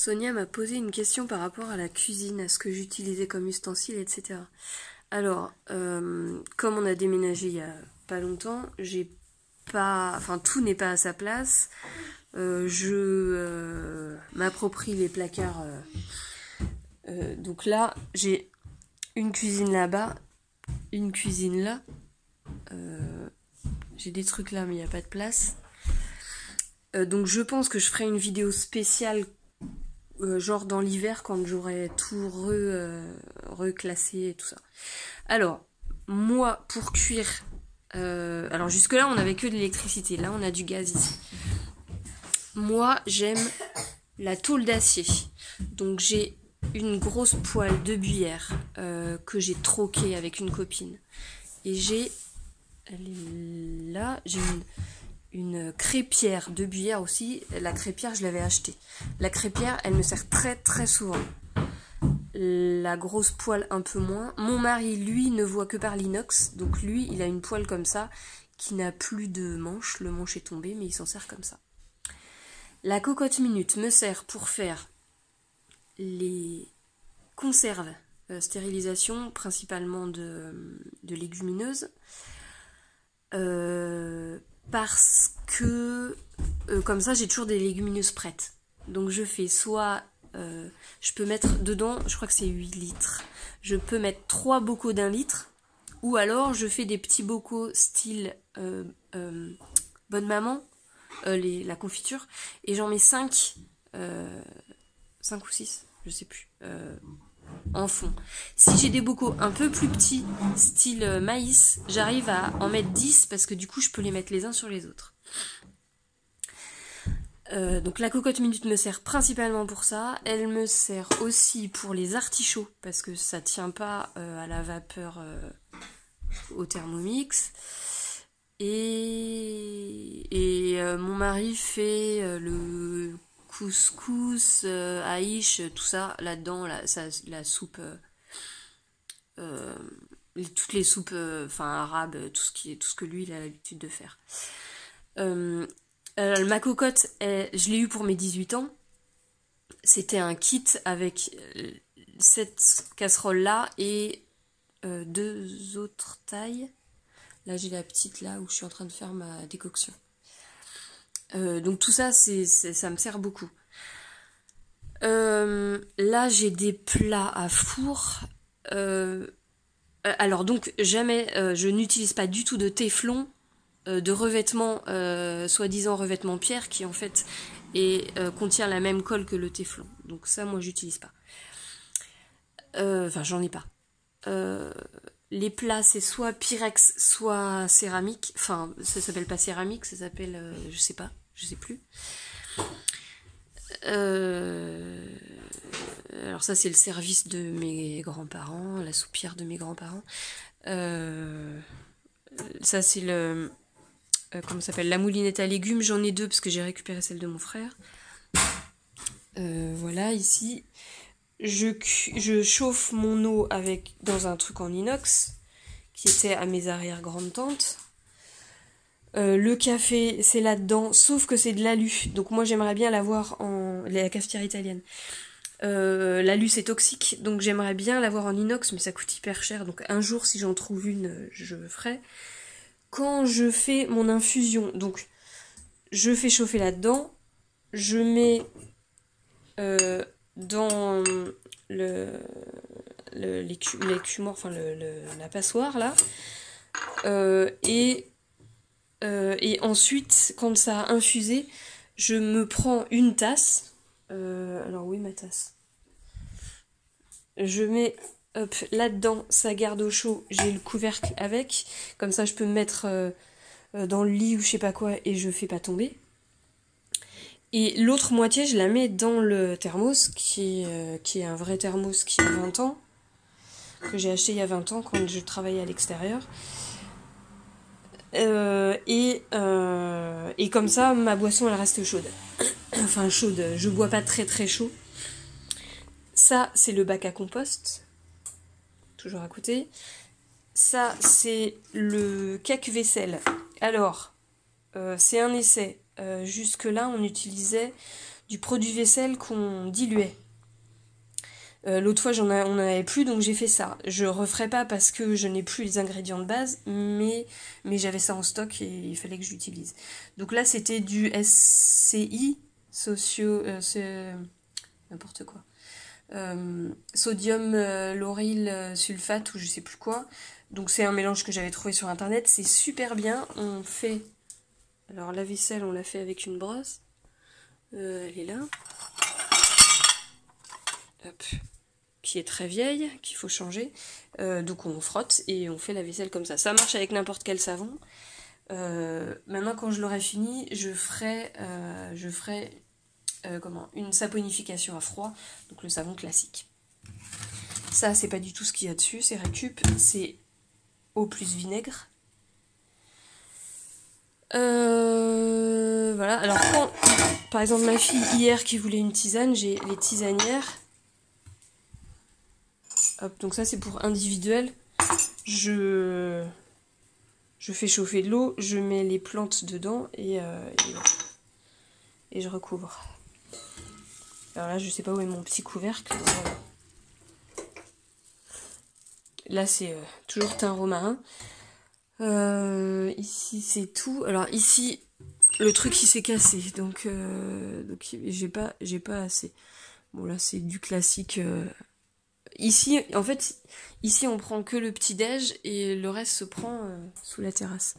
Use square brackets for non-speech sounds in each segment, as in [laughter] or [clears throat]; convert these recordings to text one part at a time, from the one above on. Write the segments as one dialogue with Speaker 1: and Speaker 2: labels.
Speaker 1: Sonia m'a posé une question par rapport à la cuisine, à ce que j'utilisais comme ustensile, etc. Alors, euh, comme on a déménagé il y a pas longtemps, j'ai pas, enfin tout n'est pas à sa place. Euh, je euh, m'approprie les placards. donc là, j'ai une cuisine là-bas, une cuisine là. j'ai des trucs là, mais il n'y a pas de place. donc je pense que je ferai une vidéo spéciale euh, genre dans l'hiver quand j'aurai tout euh, reclassé et tout ça. Alors, moi, pour cuire, euh, alors jusque-là, on n'avait que de l'électricité. Là, on a du gaz ici. Moi, j'aime la tôle d'acier. Donc, j'ai une grosse poêle de buyère que j'ai troquée avec une copine. Et j'ai, elle est là, j'ai une une crêpière de buyère aussi. La crêpière, je l'avais achetée. La crêpière, elle me sert très très souvent. La grosse poêle un peu moins. Mon mari, lui, ne voit que par l'inox. Donc lui, il a une poêle comme ça qui n'a plus de manche. Le manche est tombé, mais il s'en sert comme ça. La cocotte minute me sert pour faire les conserves, euh, stérilisation principalement de, de légumineuses. Euh, parce que euh, comme ça j'ai toujours des légumineuses prêtes. Donc je fais soit euh, je peux mettre dedans, je crois que c'est 8 litres. Je peux mettre 3 bocaux d'un litre ou alors je fais des petits bocaux style euh, bonne maman, les, la confiture et j'en mets 5 5 ou 6, je sais plus en fond. Si j'ai des bocaux un peu plus petits, style euh, maïs, j'arrive à en mettre 10 parce que du coup je peux les mettre les uns sur les autres. Euh, donc la cocotte minute me sert principalement pour ça. Elle me sert aussi pour les artichauts parce que ça tient pas euh, à la vapeur au thermomix. Et, et mon mari fait le couscous, euh, haïch, tout ça, là-dedans, la, soupe, euh, euh, toutes les soupes enfin arabes, tout ce, que lui il a l'habitude de faire. ma cocotte, je l'ai eu pour mes 18 ans. C'était un kit avec cette casserole-là et deux autres tailles. Là, j'ai la petite là où je suis en train de faire ma décoction. Euh, donc tout ça, ça me sert beaucoup. Euh, là, j'ai des plats à four. Euh, alors donc jamais, je n'utilise pas du tout de téflon, de revêtement, soi-disant revêtement pierre, qui en fait contient la même colle que le téflon. Donc ça, moi, j'utilise pas. Enfin, j'en ai pas. les plats, c'est soit pyrex, soit céramique. Enfin, ça s'appelle pas céramique, ça s'appelle, je sais pas je sais plus. Euh, alors ça c'est le service de mes grands-parents, la soupière de mes grands-parents. Euh, ça c'est le euh, comment s'appelle la moulinette à légumes. J'en ai deux parce que j'ai récupéré celle de mon frère. voilà ici, je, chauffe mon eau avec dans un truc en inox qui était à mes arrière grandes tantes. Euh, le café, c'est là-dedans, sauf que c'est de l'alu. Donc moi j'aimerais bien l'avoir en... la cafetière italienne. Euh, l'alu c'est toxique, donc j'aimerais bien l'avoir en inox, mais ça coûte hyper cher. Donc un jour si j'en trouve une, je ferai. Quand je fais mon infusion, donc je fais chauffer là-dedans, je mets euh, dans le enfin le, la passoire là, et euh, et ensuite, quand ça a infusé, je me prends une tasse. Euh, alors oui, ma tasse. Je mets hop, là-dedans, ça garde au chaud, j'ai le couvercle avec. Comme ça, je peux me mettre euh, dans le lit ou je sais pas quoi et je fais pas tomber. Et l'autre moitié, je la mets dans le thermos, qui est un vrai thermos qui a 20 ans, que j'ai acheté il y a 20 ans quand je travaillais à l'extérieur. Euh, et, euh, et comme ça, ma boisson, elle reste chaude. [coughs] enfin, chaude, je bois pas très très chaud. Ça, c'est le bac à compost. Toujours à côté. Ça, c'est le cake vaisselle. Alors, euh, c'est un essai. Jusque-là, on utilisait du produit vaisselle qu'on diluait. Euh, l'autre fois, j'en on n'en avait plus, donc j'ai fait ça. Je referai pas parce que je n'ai plus les ingrédients de base, mais, j'avais ça en stock et il fallait que j'utilise. Donc là, c'était du SCI, socio... Euh, n'importe quoi. Euh, sodium lauryl sulfate ou je sais plus quoi. Donc c'est un mélange que j'avais trouvé sur internet. C'est super bien. On fait... Alors la vaisselle, on l'a fait avec une brosse. elle est là. Hop qui est très vieille, qu'il faut changer. Euh, donc on frotte et on fait la vaisselle comme ça. Ça marche avec n'importe quel savon. Euh, maintenant quand je l'aurai fini, je ferai, euh, comment, une saponification à froid, donc le savon classique. Ça c'est pas du tout ce qu'il y a dessus, c'est récup, c'est eau plus vinaigre. voilà, alors quand, par exemple ma fille hier qui voulait une tisane, j'ai les tisanières donc ça c'est pour individuel. Je, je fais chauffer de l'eau, je mets les plantes dedans et, euh, et, je recouvre. Alors là je sais pas où est mon petit couvercle. Là c'est euh, toujours teint romarin. Euh, ici c'est tout. Alors ici le truc il s'est cassé donc, donc j'ai pas j'ai pas assez. Bon là c'est du classique Ici, en fait, ici on prend que le petit déj et le reste se prend euh, sous la terrasse.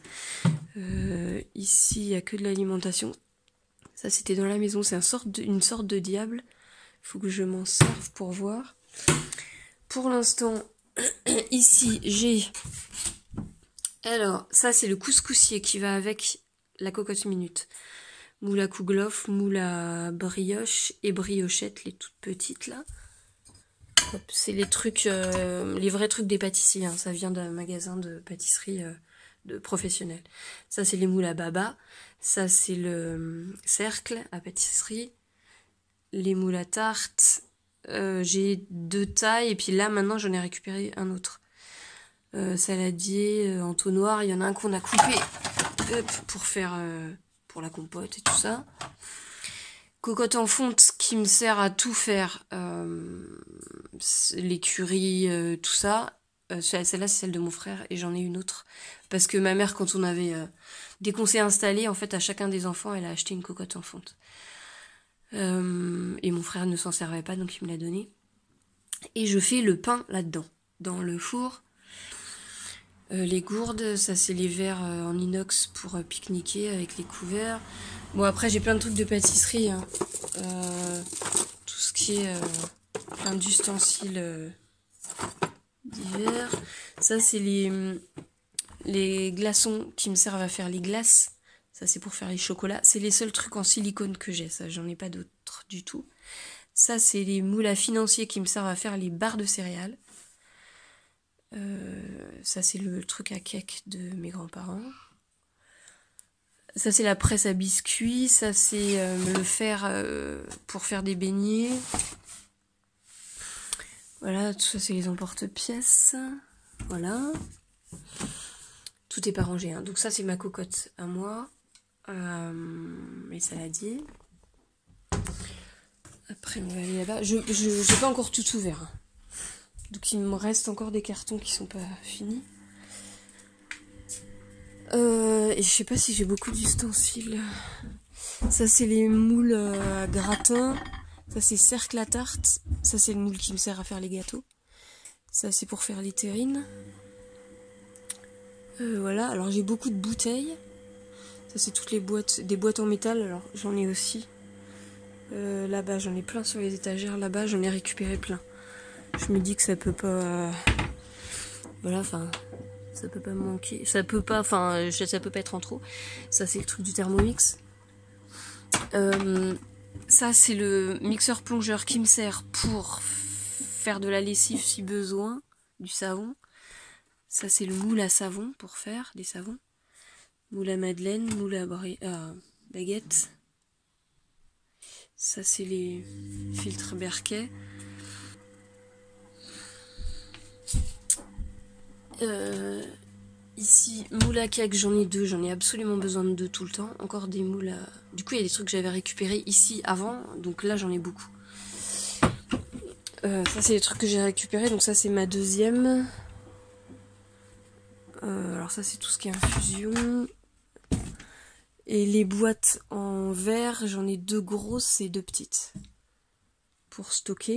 Speaker 1: Euh, ici, il n'y a que de l'alimentation. Ça, c'était dans la maison. C'est une sorte de diable. Il faut que je m'en serve pour voir. Pour l'instant, [clears throat] ici, j'ai... Alors, ça, c'est le couscoussier qui va avec la cocotte minute. Moule à kouglof, moule à brioche et briochette, les toutes petites là. C'est les trucs, euh, les vrais trucs des pâtissiers. Hein. Ça vient d'un magasin de pâtisserie euh, de. Ça, c'est les moules à baba. Ça, c'est le euh, cercle à pâtisserie. Les moules à tarte. J'ai deux tailles. Et puis là, maintenant, j'en ai récupéré un autre. saladier, entonnoir. Il y en a un qu'on a coupé pour faire pour la compote et tout ça cocotte en fonte qui me sert à tout faire, euh, l'écurie, euh, tout ça. Euh, celle-là, c'est celle de mon frère et j'en ai une autre. Parce que ma mère, quand on avait des conseils installés, en fait, à chacun des enfants, elle a acheté une cocotte en fonte. et mon frère ne s'en servait pas, donc il me l'a donné. Et je fais le pain là-dedans, dans le four. Les gourdes, ça c'est les verres en inox pour pique-niquer avec les couverts. Bon, après, j'ai plein de trucs de pâtisserie. Hein. Euh, tout ce qui est euh, plein d'ustensiles euh, divers. Ça, c'est les, les glaçons qui me servent à faire les glaces. Ça, c'est pour faire les chocolats. C'est les seuls trucs en silicone que j'ai. Ça, j'en ai pas d'autres du tout. Ça, c'est les moules à financiers qui me servent à faire les barres de céréales. Ça, c'est le truc à cake de mes grands-parents. Ça c'est la presse à biscuits, ça c'est euh, le fer euh, pour faire des beignets. Voilà, tout ça c'est les emporte-pièces. Voilà. Tout est pas rangé. Hein. Donc ça c'est ma cocotte à moi. Euh, les saladiers. Après on va aller là-bas. Je n'ai pas encore tout ouvert. Donc il me reste encore des cartons qui sont pas finis. Euh, et je sais pas si j'ai beaucoup d'ustensiles. Ça, c'est les moules à gratin. Ça, c'est cercle à tarte. Ça, c'est le moule qui me sert à faire les gâteaux. Ça, c'est pour faire les terrines. Euh, voilà, alors j'ai beaucoup de bouteilles. Ça, c'est toutes les boîtes, des boîtes en métal. Alors, j'en ai aussi. Euh, là-bas, j'en ai plein sur les étagères. Là-bas, j'en ai récupéré plein. Je me dis que ça peut pas. Voilà, enfin, ça peut pas manquer. Ça peut pas, enfin, ça peut pas être en trop. Ça, c'est le truc du Thermomix. Euh, ça, c'est le mixeur plongeur qui me sert pour faire de la lessive si besoin, du savon. Ça, c'est le moule à savon pour faire des savons. Moule à madeleine, moule à baguette. Ça, c'est les filtres Berquet. Euh, ici, moule à cake, j'en ai deux, j'en ai absolument besoin de deux tout le temps. Encore des moules à... Du coup, il y a des trucs que j'avais récupérés ici avant, donc là j'en ai beaucoup. Euh, ça c'est les trucs que j'ai récupérés, donc ça c'est ma deuxième. Euh, alors ça c'est tout ce qui est infusion. Et les boîtes en verre, j'en ai deux grosses et deux petites. Pour stocker.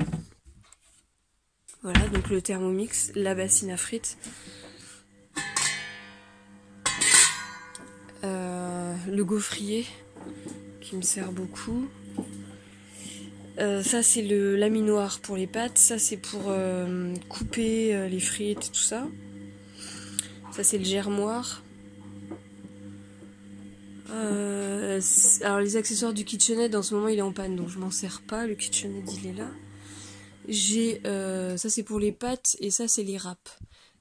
Speaker 1: Voilà, donc le thermomix, la bassine à frites. Euh, le gaufrier qui me sert beaucoup. Euh, ça c'est le laminoir pour les pâtes, ça c'est pour euh, couper les frites tout ça. Ça c'est le germoir. alors les accessoires du KitchenAid en ce moment il est en panne donc je m'en sers pas, le KitchenAid il est là. J'ai ça c'est pour les pâtes et ça c'est les râpes.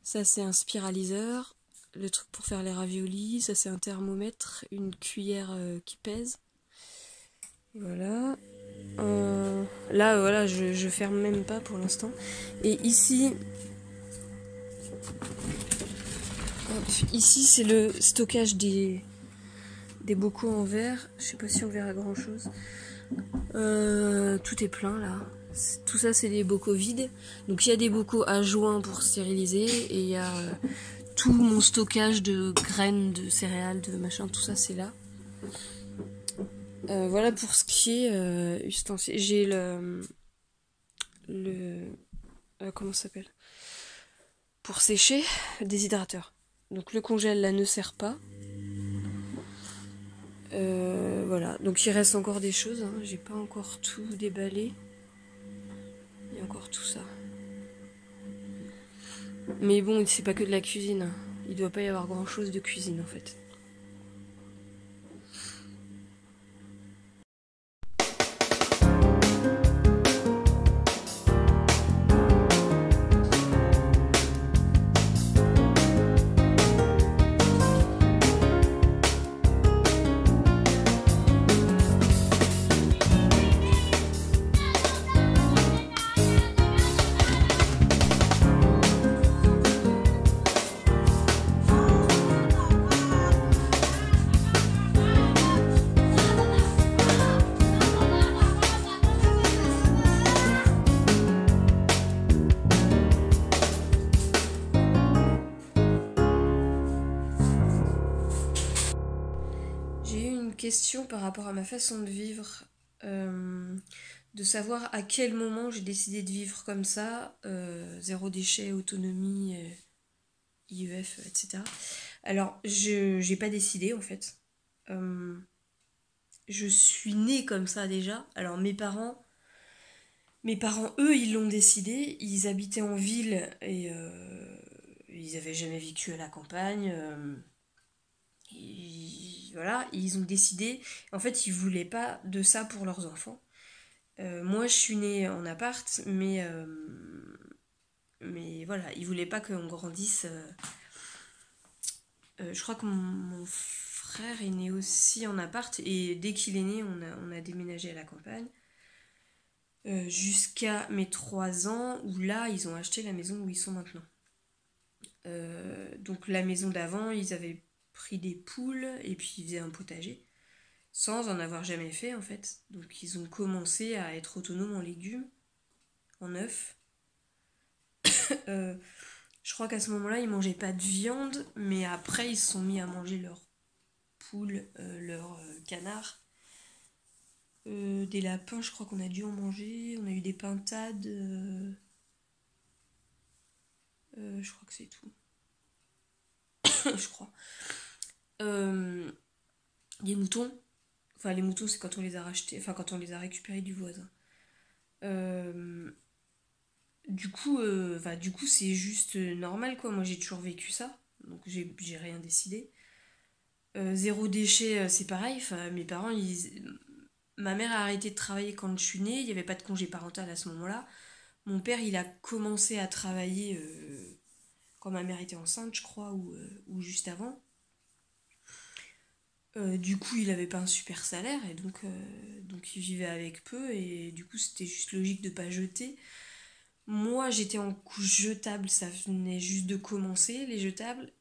Speaker 1: Ça c'est un spiraliseur le truc pour faire les raviolis, ça c'est un thermomètre, une cuillère euh, qui pèse. Voilà. Euh, là, voilà, je, je, ferme même pas pour l'instant. Et ici, ici c'est le stockage des, des bocaux en verre. Je sais pas si on verra grand chose. Euh, tout est plein là. Tout ça c'est des bocaux vides. Donc il y a des bocaux à joint pour stériliser et il y a tout mon stockage de graines, de céréales, de machin, tout ça c'est là. Euh, voilà pour ce qui est euh, J'ai le. Le. Euh, comment ça s'appelle? Pour sécher, déshydrateur. Donc le congèle là ne sert pas. Euh, voilà, donc il reste encore des choses. Hein. J'ai pas encore tout déballé. Encore tout ça. Mais bon, c'est pas que de la cuisine. Il doit pas y avoir grand chose de cuisine en fait. Question par rapport à ma façon de vivre, euh, de savoir à quel moment j'ai décidé de vivre comme ça, euh, zéro déchet, autonomie, euh, IEF, etc. Alors, je n'ai pas décidé en fait. je suis née comme ça déjà. Alors, mes parents, mes parents, eux, ils l'ont décidé. Ils habitaient en ville et ils avaient jamais vécu à la campagne. Ils ont décidé, en fait, ils voulaient pas de ça pour leurs enfants. Euh, moi, je suis née en appart, mais, euh, voilà, ils voulaient pas qu'on grandisse. Euh, je crois que mon, frère est né aussi en appart, et dès qu'il est né, on a, on a déménagé à la campagne. Jusqu'à mes 3 ans, où là, ils ont acheté la maison où ils sont maintenant. donc la maison d'avant, ils avaient pris des poules et puis ils faisaient un potager sans en avoir jamais fait en fait. Donc ils ont commencé à être autonomes en légumes, en œufs. [coughs] Euh, je crois qu'à ce moment-là, ils mangeaient pas de viande, mais après ils se sont mis à manger leurs poules, euh, leurs euh, canards. des lapins, je crois qu'on a dû en manger. On a eu des pintades. je crois que c'est tout. [laughs] je crois. Euh, les moutons. Enfin, les moutons, c'est quand on les a rachetés, enfin, quand on les a récupérés du voisin. Euh, du coup, euh, du coup, c'est juste normal, quoi. Moi, j'ai toujours vécu ça, donc j'ai rien décidé. zéro déchet, c'est pareil. Mes parents, ma mère a arrêté de travailler quand je suis née. Il n'y avait pas de congé parental à ce moment-là. Mon père, il a commencé à travailler quand ma mère était enceinte, je crois, ou, ou juste avant. Euh, du coup, il avait pas un super salaire et donc, euh, donc il vivait avec peu et du coup, c'était juste logique de pas jeter. Moi, j'étais en couche jetable, ça venait juste de commencer, les jetables.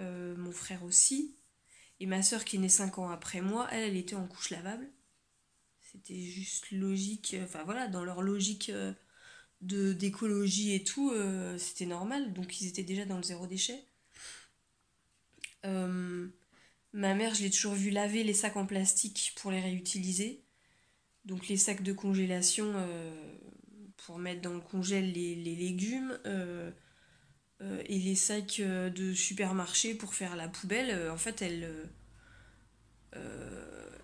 Speaker 1: euh, mon frère aussi. Et ma soeur qui est née 5 ans après moi, elle, elle était en couche lavable. C'était juste logique, euh, enfin voilà, dans leur logique euh, de d'écologie et tout, c'était normal. Donc ils étaient déjà dans le zéro déchet. ma mère, je l'ai toujours vu laver les sacs en plastique pour les réutiliser. Donc les sacs de congélation pour mettre dans le congèle les, légumes. Euh, et les sacs euh, de supermarché pour faire la poubelle, euh, en fait, elle,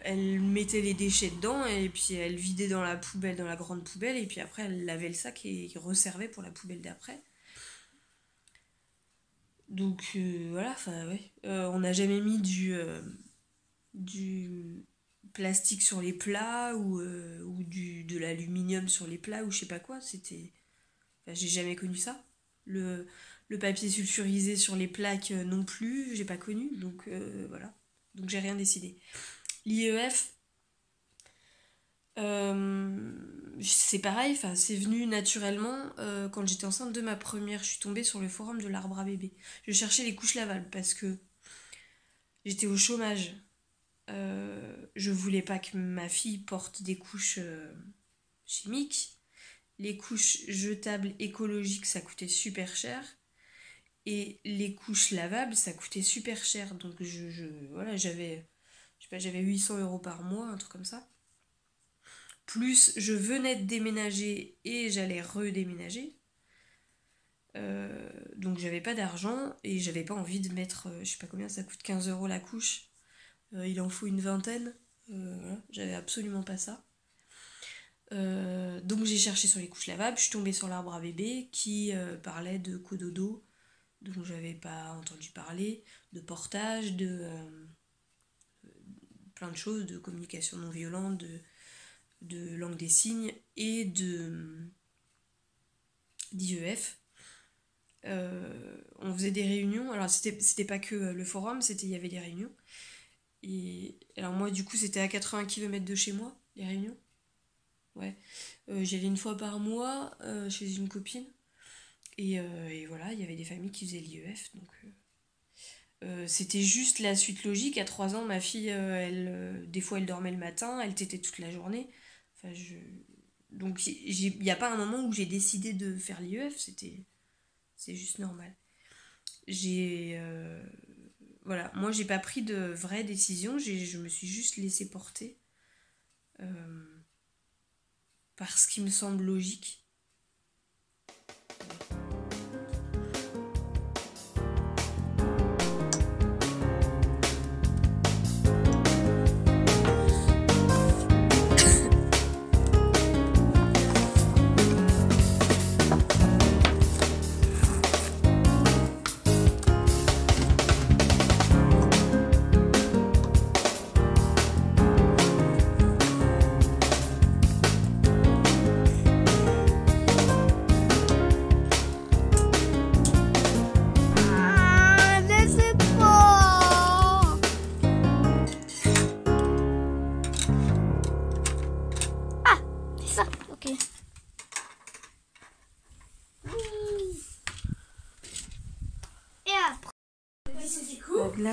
Speaker 1: elle mettait les déchets dedans et puis elle vidait dans la poubelle, dans la grande poubelle, et puis après elle lavait le sac et resservait pour la poubelle d'après. Donc voilà, enfin ouais. on n'a jamais mis du, du plastique sur les plats ou, du, de l'aluminium sur les plats ou je sais pas quoi. C'était. j'ai jamais connu ça. Le, le papier sulfurisé sur les plaques euh, non plus, j'ai pas connu, donc euh, voilà. Donc j'ai rien décidé. L'IEF, euh, c'est pareil, c'est venu naturellement. quand j'étais enceinte de ma première, je suis tombée sur le forum de l'arbre à bébé. Je cherchais les couches lavables parce que j'étais au chômage. je voulais pas que ma fille porte des couches chimiques. Les couches jetables écologiques, ça coûtait super cher. Et les couches lavables, ça coûtait super cher. Donc je, je voilà, j'avais j'avais 800 euros par mois, un truc comme ça. Plus je venais de déménager et j'allais redéménager. Euh, donc j'avais pas d'argent et j'avais pas envie de mettre, euh, je sais pas combien ça coûte, 15 euros la couche. Euh, il en faut une vingtaine. j'avais absolument pas ça. donc j'ai cherché sur les couches lavables, je suis tombée sur l'arbre à bébé qui parlait de cododo dont j'avais pas entendu parler, de portage, de plein de choses, de communication non violente, de, de langue des signes et de d'IEF. Euh, on faisait des réunions, alors c'était pas que le forum, c'était il y avait des réunions. Et alors moi du coup c'était à 80 km de chez moi, les réunions. Ouais. Euh, J'allais une fois par mois chez une copine. Euh, et, voilà, il y avait des familles qui faisaient l'IEF. Donc, euh, euh, c'était juste la suite logique. À 3 ans, ma fille, elle, des fois, elle dormait le matin, elle tétait toute la journée. Donc, il n'y a pas un moment où j'ai décidé de faire l'IEF, c'était. C'est juste normal. J'ai. Voilà, moi, j'ai pas pris de vraies décisions, je me suis juste laissé porter. par ce qui me semble logique.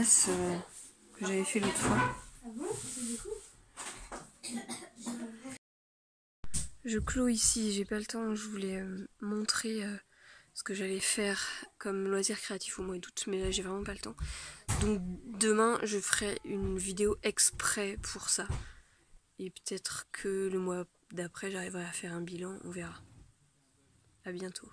Speaker 1: Euh, que j'avais fait l'autre fois. Je clôt ici, j'ai pas le temps, je voulais euh, montrer euh, ce que j'allais faire comme loisir créatif au mois d'août, mais là j'ai vraiment pas le temps. Donc demain je ferai une vidéo exprès pour ça. Et peut-être que le mois d'après j'arriverai à faire un bilan, on verra. A bientôt.